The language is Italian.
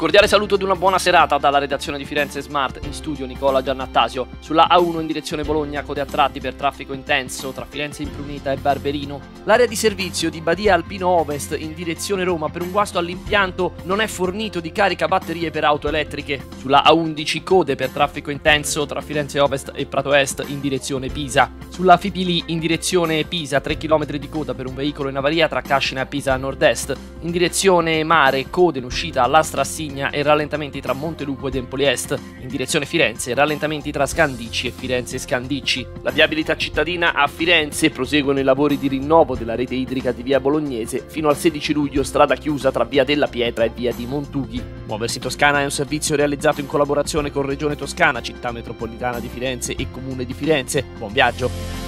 cordiale saluto di una buona serata dalla redazione di Firenze Smart, in studio Nicola Giannattasio. Sulla A1 in direzione Bologna, code a tratti per traffico intenso tra Firenze Imprunita e Barberino. L'area di servizio di Badia Alpino Ovest in direzione Roma per un guasto all'impianto non è fornito di carica batterie per auto elettriche. Sulla A11 code per traffico intenso tra Firenze Ovest e Prato Est in direzione Pisa. Sulla Fipili in direzione Pisa 3 km di coda per un veicolo in avaria tra Cascina e Pisa nord-est. In direzione mare code in uscita alla Strassigna e rallentamenti tra Montelupo ed Empoli Est. In direzione Firenze, rallentamenti tra Scandicci e Firenze Scandicci. La viabilità cittadina a Firenze proseguono i lavori di rinnovo della rete idrica di via Bolognese. Fino al 16 luglio strada chiusa tra via della Pietra e via di Montughi. Muoversi Toscana è un servizio realizzato in collaborazione con Regione Toscana, Città Metropolitana di Firenze e Comune di Firenze. Buon viaggio!